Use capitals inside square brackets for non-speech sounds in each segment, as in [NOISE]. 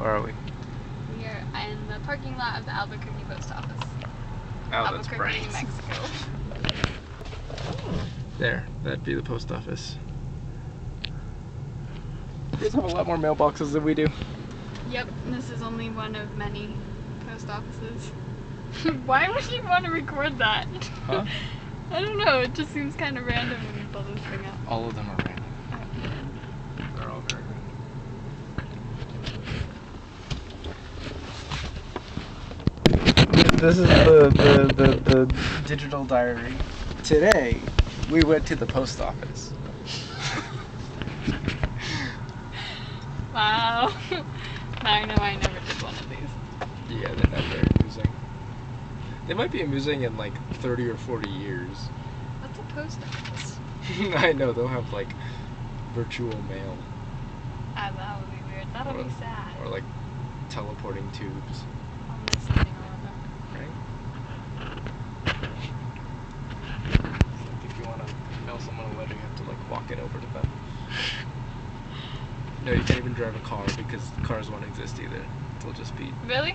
Where are we? We are in the parking lot of the Albuquerque Post Office. Oh, that's Albuquerque, bright. New Mexico. There, that'd be the post office. You guys have a lot more mailboxes than we do. Yep, this is only one of many post offices. [LAUGHS] Why would you want to record that? Huh? [LAUGHS] I don't know, it just seems kind of random when you pull this thing up. All of them are random. They're all very This is the, the, the, the digital diary. Today, we went to the post office. Wow. [LAUGHS] I know I never did one of these. Yeah, they're not very amusing. They might be amusing in like 30 or 40 years. What's a post office? [LAUGHS] I know, they'll have like virtual mail Ah, that would be weird. That'll Or- be sad. or like teleporting tubes, I'll miss something or other. right? Like if you want to mail someone a letter, you have to like walk it over to them. No, you can't even drive a car because cars won't exist either. They'll just be. Really?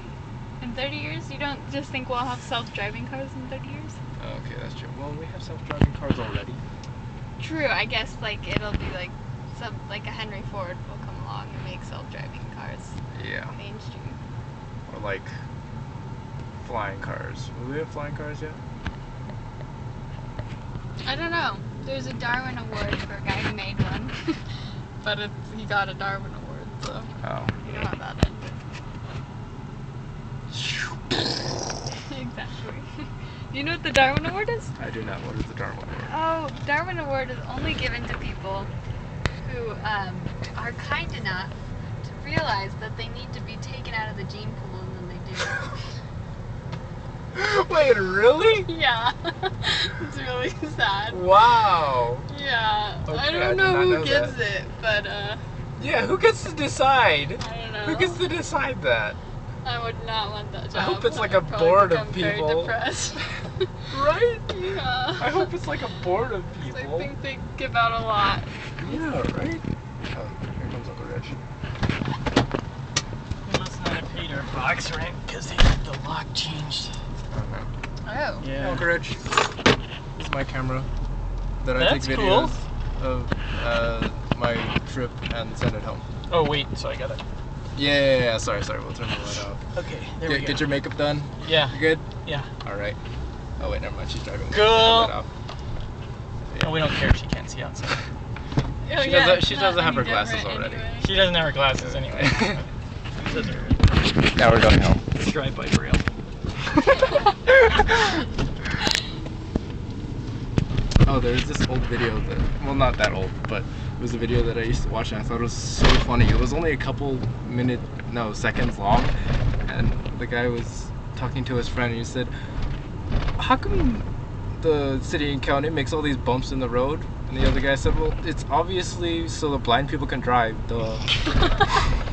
In 30 years? You don't just think we'll have self-driving cars in 30 years? Oh, okay, that's true. Well, we have self-driving cars already. True. I guess like it'll be like some like a Henry Ford will come along and make self-driving cars Yeah. mainstream. Or like flying cars. Will we have flying cars yet? I don't know. There's a Darwin Award for a guy who made one, [LAUGHS] but it's, he got a Darwin Award, so Oh. you know how that [LAUGHS] exactly. Do you know what the Darwin Award is? I do not. What is the Darwin Award? Oh, Darwin Award is only given to people who um, are kind enough to realize that they need to be taken out of the gene pool, and then they do. Wait, really? yeah, [LAUGHS] it's really sad. Wow. Yeah, I Okay, I don't know not who know gives that. it, but uh, Yeah, who gets to decide? I don't know. Who gets to decide that? I would not want that job. I hope it's like a probably board of become very people. depressed. [LAUGHS] [LAUGHS] Right? yeah. I hope it's like a board of 'Cause people. I think they give out a lot. Yeah, right? Oh, here comes Uncle Rich. We must not have paid our box rent because the, the lock changed. Okay. Oh. Hey, Uncle Rich. This is my camera that I That's take cool. videos of uh, my trip and send it home. Oh wait, so I got it. Yeah, yeah, yeah. Sorry, sorry. We'll turn the light off. Okay, there Get, we go. get your makeup done. yeah, You good? yeah. All right. Oh wait, never mind. She's driving. Girl. Turn that off. No, we don't care. If she can't see outside. [LAUGHS] Oh, She yeah, doesn't- she doesn't have her glasses different already. She doesn't have her glasses anyway. [LAUGHS] Now we're going home. drive-by braille. [LAUGHS] Oh, there's this old video that, well, not that old, but it was a video that I used to watch and I thought it was so funny. It was only a couple minute, no, seconds long, and the guy was talking to his friend and he said, How come the city and county makes all these bumps in the road? And the other guy said, Well, it's obviously so the blind people can drive, duh. [LAUGHS]